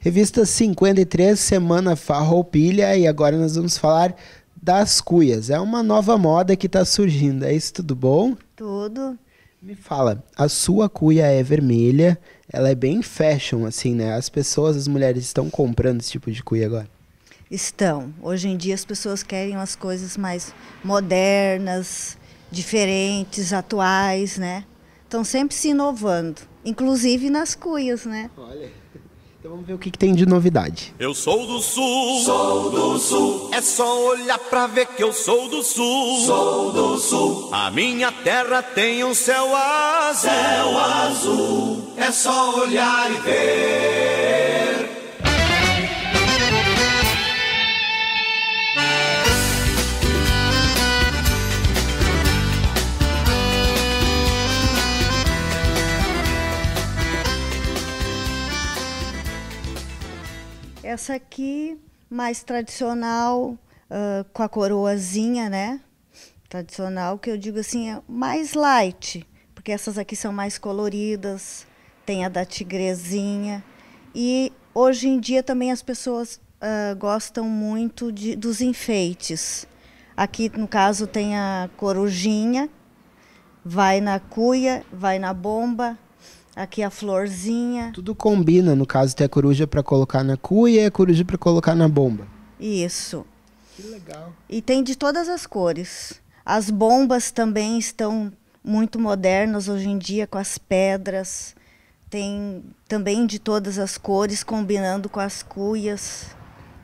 Revista 53, Semana Farroupilha, e agora nós vamos falar das cuias. É uma nova moda que está surgindo. É isso tudo bom? Tudo. Me fala, a sua cuia é vermelha, ela é bem fashion, assim, né? As pessoas, as mulheres estão comprando esse tipo de cuia agora? Estão. Hoje em dia as pessoas querem as coisas mais modernas, diferentes, atuais, né? Estão sempre se inovando, inclusive nas cuias, né? Olha. Então vamos ver o que, que, tem de novidade. Eu sou do sul, sou do sul. É só olhar pra ver que eu sou do sul, sou do sul. A minha terra tem um céu azul, céu azul. É só olhar e ver. Essa aqui, mais tradicional, uh, com a coroazinha, né? Tradicional, que eu digo assim, é mais light, porque essas aqui são mais coloridas, tem a da tigrezinha. E hoje em dia também as pessoas uh, gostam muito de, dos enfeites. Aqui, no caso, tem a corujinha, vai na cuia, vai na bomba, Aqui a florzinha. Tudo combina, no caso, tem a coruja para colocar na cuia e a coruja para colocar na bomba. Isso. Que legal. E tem de todas as cores. As bombas também estão muito modernas hoje em dia com as pedras. Tem também de todas as cores combinando com as cuias.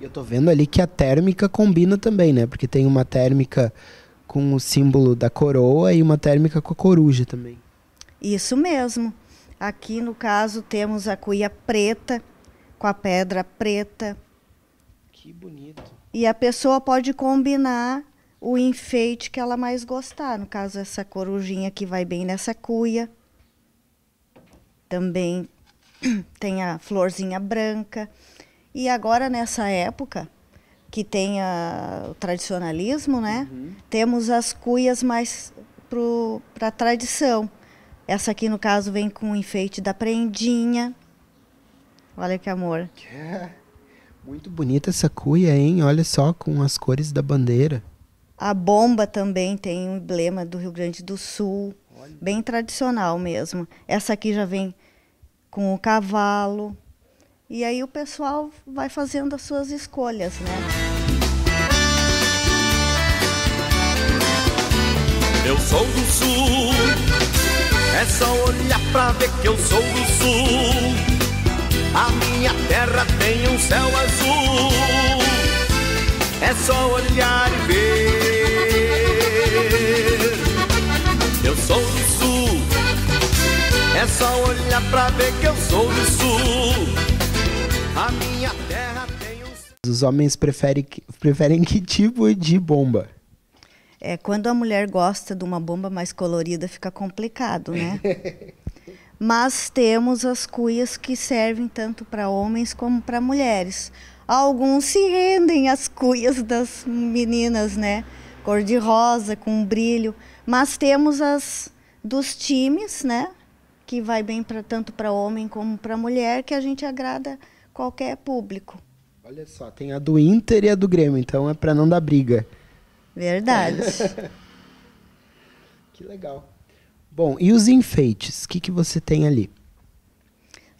Eu tô vendo ali que a térmica combina também, né? Porque tem uma térmica com o símbolo da coroa e uma térmica com a coruja também. Isso mesmo. Aqui, no caso, temos a cuia preta, com a pedra preta. Que bonito. E a pessoa pode combinar o enfeite que ela mais gostar. No caso, essa corujinha que vai bem nessa cuia. Também tem a florzinha branca. E agora, nessa época, que tem a, o tradicionalismo, né? Uhum. Temos as cuias mais para a tradição. Essa aqui, no caso, vem com o enfeite da prendinha. Olha que amor. É. Muito bonita essa cuia, hein? Olha só, com as cores da bandeira. A bomba também tem um emblema do Rio Grande do Sul. Olha. Bem tradicional mesmo. Essa aqui já vem com o cavalo. E aí o pessoal vai fazendo as suas escolhas, né? Eu sou do Sul é só olhar pra ver que eu sou do sul. A minha terra tem um céu azul. É só olhar e ver. Eu sou do sul. É só olhar pra ver que eu sou do sul. A minha terra tem um. Os homens preferem, preferem que tipo de bomba? É, quando a mulher gosta de uma bomba mais colorida, fica complicado, né? Mas temos as cuias que servem tanto para homens como para mulheres. Alguns se rendem às cuias das meninas, né? Cor de rosa, com brilho. Mas temos as dos times, né? Que vai bem pra, tanto para homem como para mulher, que a gente agrada qualquer público. Olha só, tem a do Inter e a do Grêmio, então é para não dar briga. Verdade. que legal. Bom, e os enfeites? O que, que você tem ali?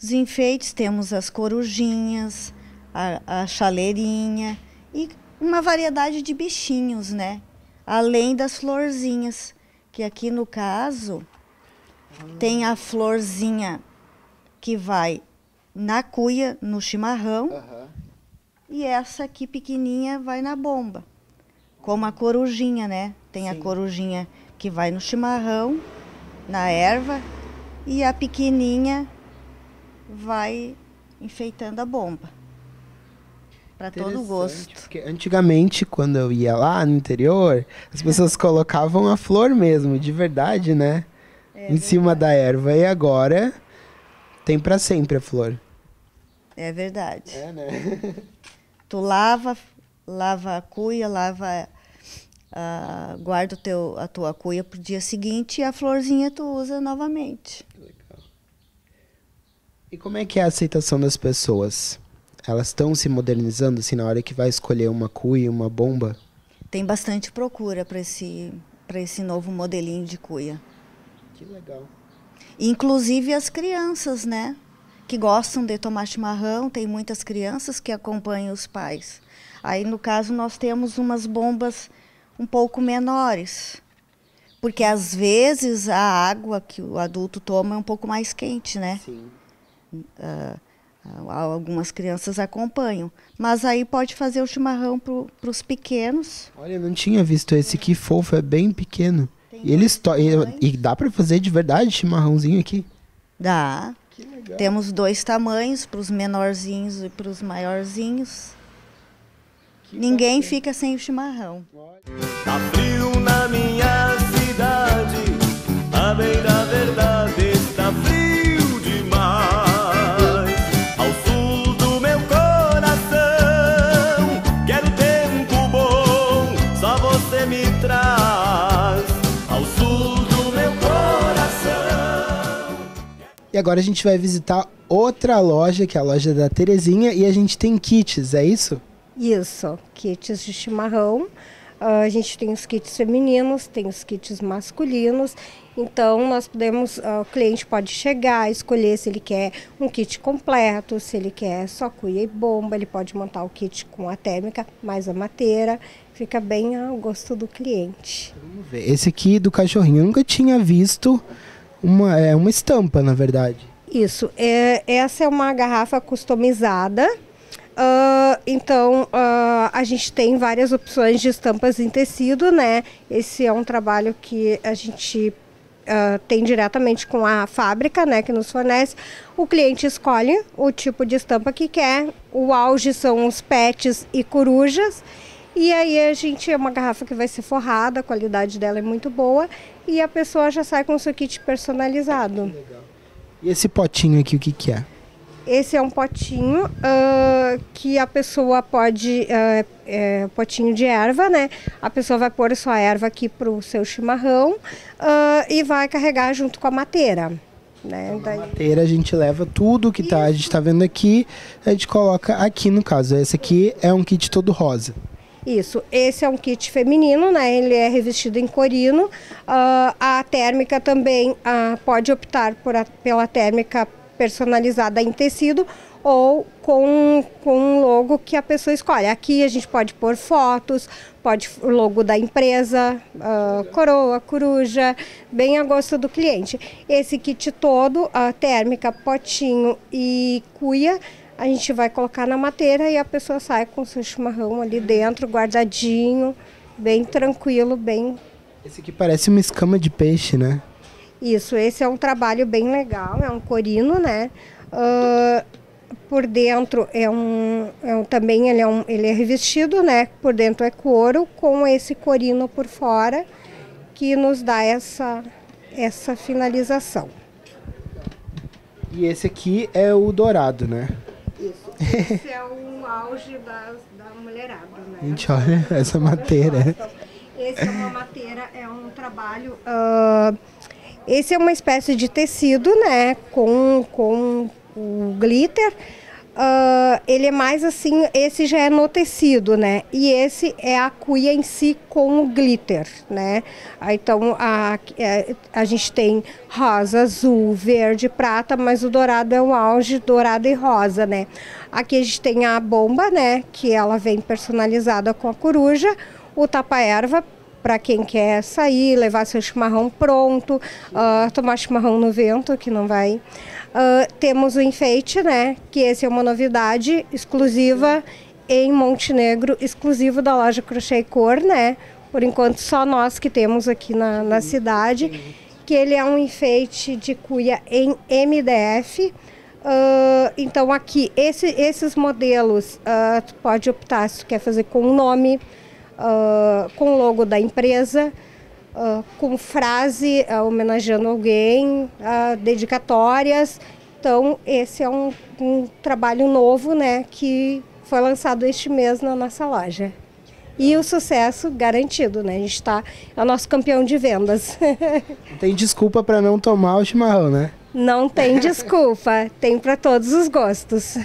Os enfeites temos as corujinhas, a, a chaleirinha e uma variedade de bichinhos, né? Além das florzinhas, que aqui no caso ah. tem a florzinha que vai na cuia, no chimarrão, e essa aqui pequenininha vai na bomba como a corujinha, né? Tem Sim. a corujinha que vai no chimarrão, na erva, e a pequenininha vai enfeitando a bomba. Para todo gosto. Porque antigamente, quando eu ia lá no interior, as pessoas colocavam a flor mesmo, de verdade, né? É, em verdade. cima da erva. E agora tem para sempre a flor. É verdade. É, né? tu lava, lava a cuia, lava Uh, guarda o teu, a tua cuia para o dia seguinte e a florzinha tu usa novamente. Legal. E como é que é a aceitação das pessoas? elas estão se modernizando assim na hora que vai escolher uma cuia, uma bomba? Tem bastante procura para esse para esse novo modelinho de cuia. Que legal. Inclusive as crianças, né? Que gostam de tomar chimarrão, tem muitas crianças que acompanham os pais. Aí no caso nós temos umas bombas um pouco menores. Porque às vezes a água que o adulto toma é um pouco mais quente, né? Sim. Uh, algumas crianças acompanham. Mas aí pode fazer o chimarrão para os pequenos. Olha, não tinha visto esse que fofo, é bem pequeno. e eles e, e dá para fazer de verdade chimarrãozinho aqui? Dá. Temos dois tamanhos, para os menorzinhos e para os maiorzinhos. Que Ninguém bacana. fica sem o chimarrão. Tá frio na minha cidade, a bem da verdade está frio demais. Ao sul do meu coração, quero tempo bom, só você me traz. Ao sul do meu coração. E agora a gente vai visitar outra loja, que é a loja da Terezinha, e a gente tem kits, é isso? Isso, kits de chimarrão. Uh, a gente tem os kits femininos, tem os kits masculinos. Então, nós podemos, uh, o cliente pode chegar, escolher se ele quer um kit completo, se ele quer só cuia e bomba, ele pode montar o kit com a térmica mais a mateira. Fica bem ao gosto do cliente. Vamos ver. Esse aqui do cachorrinho, eu nunca tinha visto uma, é, uma estampa, na verdade. Isso. É, essa é uma garrafa customizada Uh, então, uh, a gente tem várias opções de estampas em tecido, né? Esse é um trabalho que a gente uh, tem diretamente com a fábrica, né, que nos fornece. O cliente escolhe o tipo de estampa que quer. O auge são os pets e corujas. E aí a gente é uma garrafa que vai ser forrada, a qualidade dela é muito boa e a pessoa já sai com o seu kit personalizado. E esse potinho aqui, o que, que é? Esse é um potinho uh, que a pessoa pode. Uh, é, potinho de erva, né? A pessoa vai pôr sua erva aqui para o seu chimarrão uh, e vai carregar junto com a mateira. Né? Daí... Na mateira a gente leva tudo que tá, a gente está vendo aqui, a gente coloca aqui no caso. Esse aqui é um kit todo rosa. Isso, esse é um kit feminino, né? Ele é revestido em corino. Uh, a térmica também uh, pode optar por a, pela térmica personalizada em tecido ou com, com um logo que a pessoa escolhe. Aqui a gente pode pôr fotos, pode logo da empresa, uh, coroa, coruja, bem a gosto do cliente. Esse kit todo, a térmica, potinho e cuia, a gente vai colocar na mateira e a pessoa sai com o seu chimarrão ali dentro, guardadinho, bem tranquilo, bem... Esse aqui parece uma escama de peixe, né? Isso, esse é um trabalho bem legal, é um corino, né? Uh, por dentro é um, é um, também ele é, um, ele é revestido, né? Por dentro é couro com esse corino por fora que nos dá essa essa finalização. E esse aqui é o dourado, né? Isso. Esse é o auge das, da mulherada, né? Gente, olha essa matéria. Esse é uma matéria, é um trabalho uh, esse é uma espécie de tecido, né, com, com o glitter. Uh, ele é mais assim, esse já é no tecido, né? E esse é a cuia em si com o glitter, né? Ah, então a, é, a gente tem rosa, azul, verde, prata, mas o dourado é o auge, dourado e rosa, né? Aqui a gente tem a bomba, né? Que ela vem personalizada com a coruja, o tapa-erva para quem quer sair, levar seu chimarrão pronto, uh, tomar chimarrão no vento, que não vai. Uh, temos o enfeite, né? Que esse é uma novidade exclusiva em Montenegro, exclusivo da loja Crochê e Cor, né? Por enquanto só nós que temos aqui na, na cidade. Que ele é um enfeite de cuia em MDF. Uh, então aqui, esse, esses modelos, uh, tu pode optar se tu quer fazer com o nome, uh, com o logo da empresa, uh, com frase uh, homenageando alguém, dedicatórias. Então, esse é um, um trabalho novo né, que foi lançado este mês na nossa loja. E o sucesso garantido, né? A gente está é o nosso campeão de vendas. Não tem desculpa para não tomar o chimarrão, né? Não tem desculpa, tem para todos os gostos.